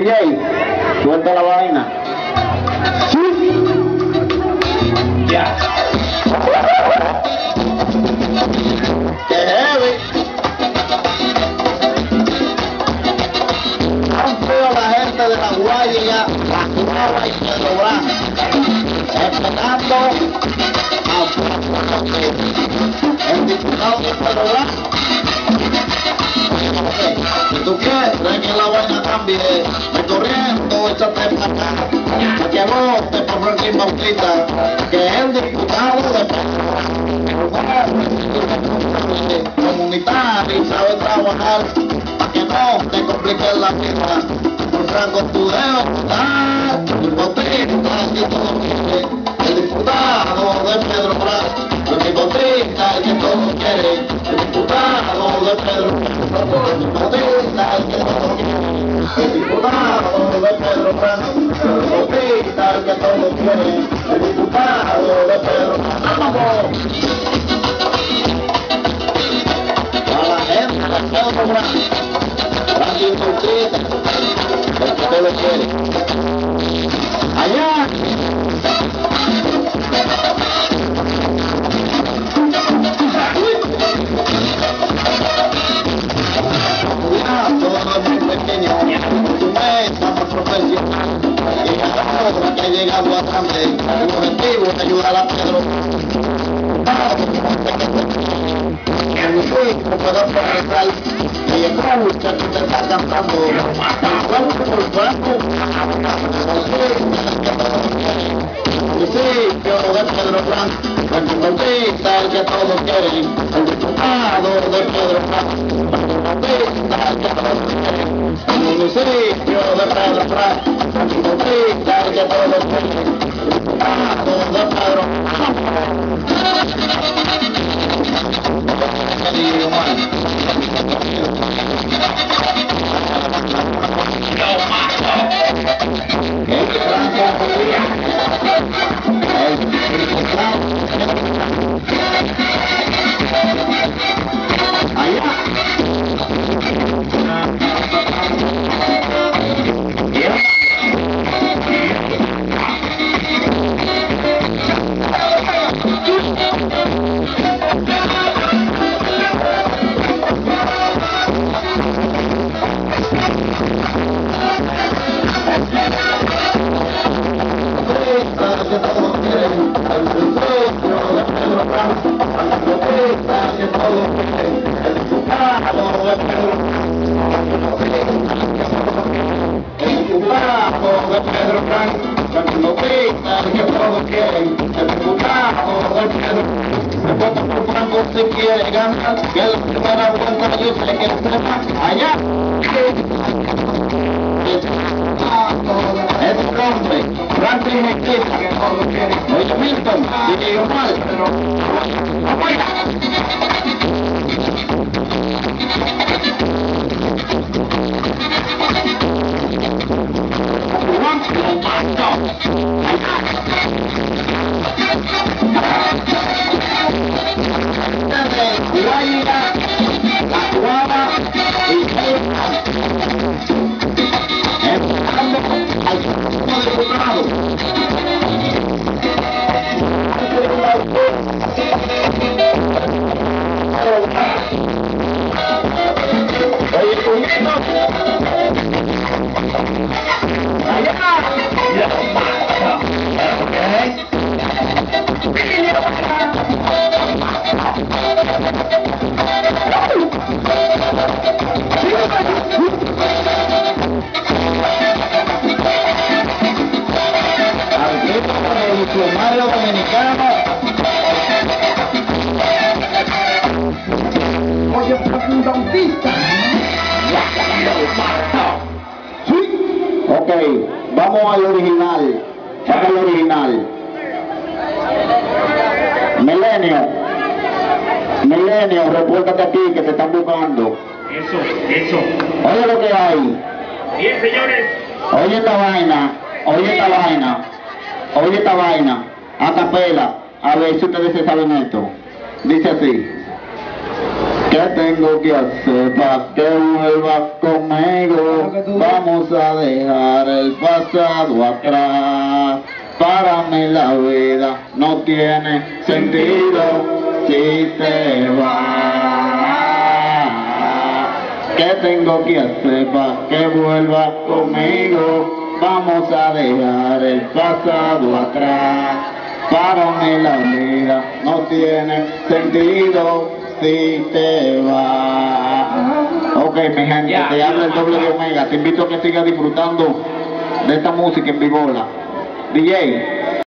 DJ, suelta la vaina. Sí. Ya. ¡Qué heavy! Han feo la gente de la Guaya, la Guava y Pedro Branco. Esperando a el diputado de Pedro Branco. Si tú trae que la vaina cambie. Me corriendo, échate para acá. Para que vote por Franklin que es el diputado de Pedro comunitario y sabe trabajar para que no te compliques la vida. Por Franco tú debes votar, el y todo diputado de Pedro Blanco, el Bautista el que todos quieren, el diputado de Pedro Blanco. ¡Vamos! a la gente, la gente cobra. Randy Bautista, el que te lo quiere. A Guatemala, el objetivo es ayudar a Pedro. y escucha que te está cantando por Franco municipio de Pedro Blanco el el que todos quieren el diputado de Pedro Blanco el Bautista el que todos quieren el municipio de Pedro Blanco el el que todos quieren diputado de quiere ganar, que la primera vuelta yo sé que allá. Es hombre, Franklin Mezquita, oye Milton, pero afuera. Oye, Okay? Vamos al original. Vamos al original. Milenio. Milenio, repórtate aquí que te están buscando. Eso, eso. Oye lo que hay. Bien, señores. Oye esta vaina. Oye esta vaina. Oye esta vaina. A capela. A ver si ustedes se saben esto. Dice así. ¿Qué tengo que hacer para que vuelvas conmigo? Vamos a dejar el pasado atrás. Para mí la vida no tiene sentido si te vas. ¿Qué tengo que hacer para que vuelvas conmigo? Vamos a dejar el pasado atrás. Para mí la vida no tiene sentido si te vas. Ok, mi gente, Ya, te habla el doble de. Omega. Te invito a que sigas disfrutando de esta música en vivola. DJ,